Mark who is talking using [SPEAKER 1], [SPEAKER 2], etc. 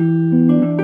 [SPEAKER 1] Música